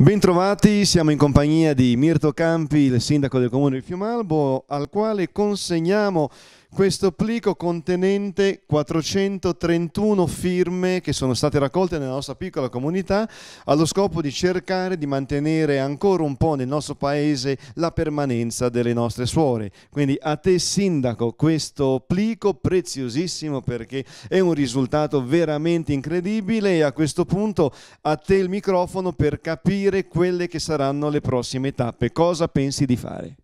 Bentrovati, siamo in compagnia di Mirto Campi, il sindaco del comune di Fiumalbo, al quale consegniamo questo plico contenente 431 firme che sono state raccolte nella nostra piccola comunità allo scopo di cercare di mantenere ancora un po' nel nostro paese la permanenza delle nostre suore. Quindi a te sindaco questo plico preziosissimo perché è un risultato veramente incredibile e a questo punto a te il microfono per capire quelle che saranno le prossime tappe. Cosa pensi di fare?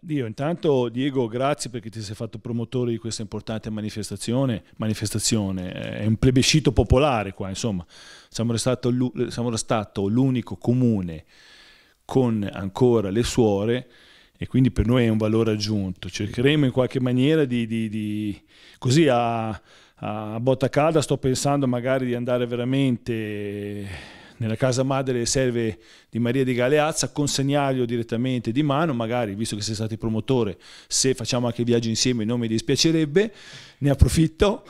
Dio, intanto Diego, grazie perché ti sei fatto promotore di questa importante manifestazione. manifestazione. È un plebiscito popolare qua, insomma. Siamo restato l'unico comune con ancora le suore e quindi per noi è un valore aggiunto. Cercheremo in qualche maniera di, di, di così a, a botta calda sto pensando magari di andare veramente nella casa madre delle serve di Maria di Galeazza, consegnarglielo direttamente di mano, magari visto che sei stato il promotore, se facciamo anche il viaggio insieme non mi dispiacerebbe, ne approfitto.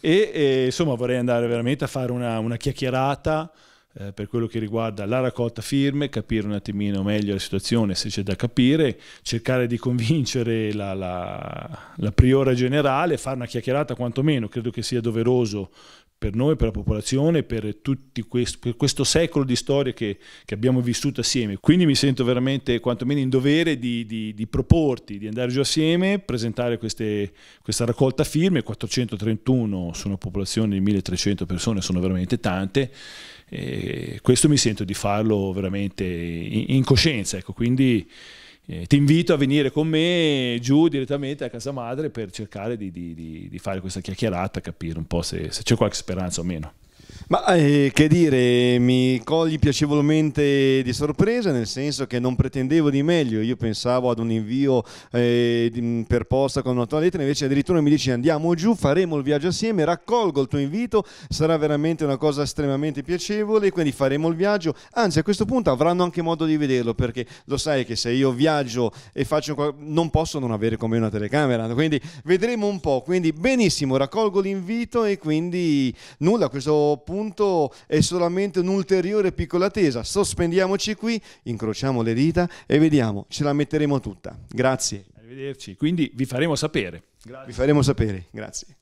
E, e insomma vorrei andare veramente a fare una, una chiacchierata eh, per quello che riguarda la raccolta firme, capire un attimino meglio la situazione se c'è da capire, cercare di convincere la, la, la priora generale, fare una chiacchierata quantomeno, credo che sia doveroso per noi, per la popolazione, per, quest per questo secolo di storia che, che, abbiamo vissuto assieme. Quindi mi sento veramente quantomeno in dovere di, di, di proporti, di andare giù assieme, presentare queste, questa raccolta firme, 431 su una popolazione di 1300 persone, sono veramente tante, questo mi sento di farlo veramente in, coscienza, ecco, quindi eh, ti invito a venire con me giù direttamente a casa madre per cercare di, di, di, di fare questa chiacchierata, capire un po' se, se c'è qualche speranza o meno. Ma eh, che dire, mi cogli piacevolmente di sorpresa, nel senso che non pretendevo di meglio, io pensavo ad un invio eh, per posta con una tua lettera, invece addirittura mi dici andiamo giù, faremo il viaggio assieme, raccolgo il tuo invito, sarà veramente una cosa estremamente piacevole, quindi faremo il viaggio, anzi a questo punto avranno anche modo di vederlo, perché lo sai che se io viaggio e faccio non posso non avere con me una telecamera, quindi vedremo un po', quindi benissimo, raccolgo l'invito e quindi nulla a questo punto punto è solamente un'ulteriore piccola tesa. Sospendiamoci qui, incrociamo le dita e vediamo, ce la metteremo tutta. Grazie. Arrivederci. Quindi vi faremo sapere. Grazie. Vi faremo sapere. Grazie.